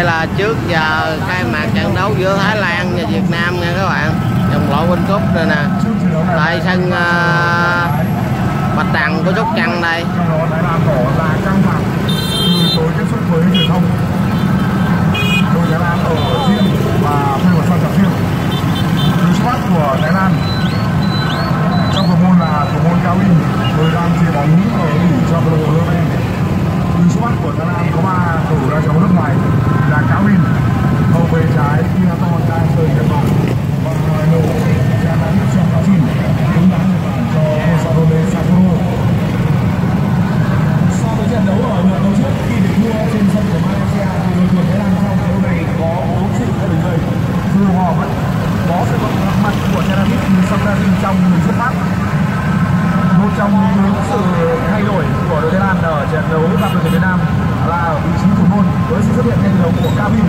đây là trước giờ khai mạc trận đấu giữa Thái Lan và Việt Nam nha các bạn. Vòng loại World Cup đây nè. Tại sân uh, Bạch Đằng của Sóc Trăng đây trong đó Thái Lan tỏ ra căng thẳng từ chối tiếp xúc với truyền thông đội Thái Lan ở riêng và thuê một sân tập riêng cú xuất phát của Thái Lan trong bộ môn là thủ môn cao in người đang chia bóng ở đỉnh cho câu lạc bộ Leuven cú xuất phát của Thái Lan có ba cầu thủ đang chống nước ngoài là cao in hậu vệ trái Kinaton đang rơi nhận bóng và nổ ra đá cho Kachin đúng đá Nhật Bản cho Osadone Sapporo so với trận đấu ở lượt đấu trước khi bị thua trên sân của Malaysia thì đội tuyển Thái Lan trong trận đấu này có bốn sự thay đổi người dù họ vẫn có sự vắng mặt của Cherabit Samradin trong người xuất phát một trong những sự thay đổi của đội Thái Lan ở trận đấu gặp đội tuyển Việt Nam là ở vị trí thủ môn với sự xuất hiện từ đầu của Cabin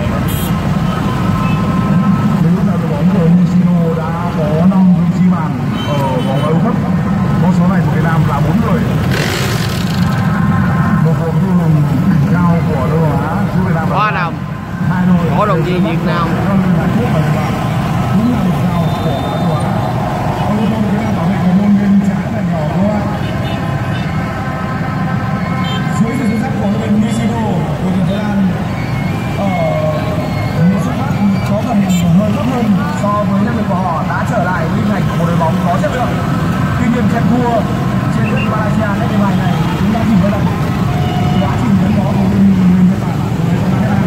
nếu là đội bóng của Nishino đã có 5 vị trí bàn ở vòng đấu cấp. Con số này của Việt Nam là 4 người. Một cuộc du hùng cao của Á giữa Việt Nam và Hoa Đồng đội viên Việt Nam hơn là quốc và Nhật Bản đúng là đỉnh cao của Đông Nam Á ông Đông Việt Nam bảo vệ của môn bên trái là nhỏ quá dưới sự dẫn dắt của bên Nishino đội tuyển Thái Lan ở một xuất phát có tầm nhìn hơi thấp hơn so với năng lực của họ đã trở lại với hình ảnh của một đội bóng có chất lượng tuy nhiên trận thua trên đất Malaysia cách địa vài này chúng ta chỉ có là quá trình gắn bó của mình người Nhật Bản với Thái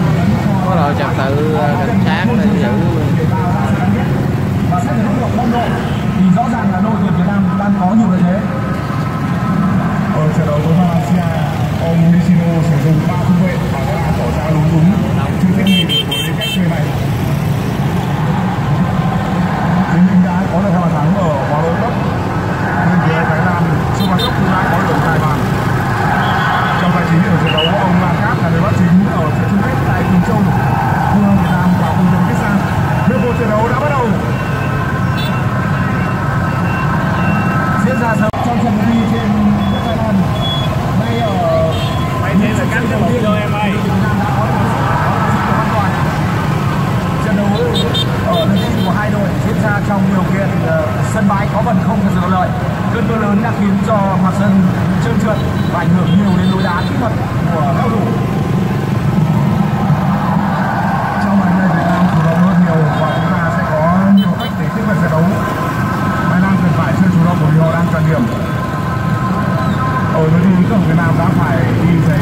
có đội trật tự ờ, cảnh sát để giữ để tạo ra sự gắn kết và xét về mức độ phong độ thì rõ ràng là đội tuyển Việt Nam đang có nhiều lợi thế ở trận đấu với Malaysia ông Nishino sử dụng ba trung vệ và Thái Lan tỏ ra lúng túng chưa thích nghi được với cách chơi này chính mình đã có được hai bàn thắng ở vòng đấu cấp bên phía Thái Lan Super Cup cũng đã có được hai bàn trong vai chính ở trận đấu ông Lan Cát là người bắt chính ở trận chung kết tại Quỳnh Châu thua Việt Nam vào vùng đồng kết sang hiệp một trận đấu đã bắt đầu. Diễn ra sớm trong trận thi trên đất Thái Lan. Ngay ở Mày thế là cắt cho một cho em ơi. Trận đấu ở nơi của hai đội diễn ra trong điều kiện ờ, sân bãi có vận không thật sự lợi. Cơn mưa lớn đã khiến cho mặt sân trơn trượt và ảnh hưởng nhiều đến lối đá kỹ thuật của là điểm. Ở nơi đi tổng việt nam đã phải đi giấy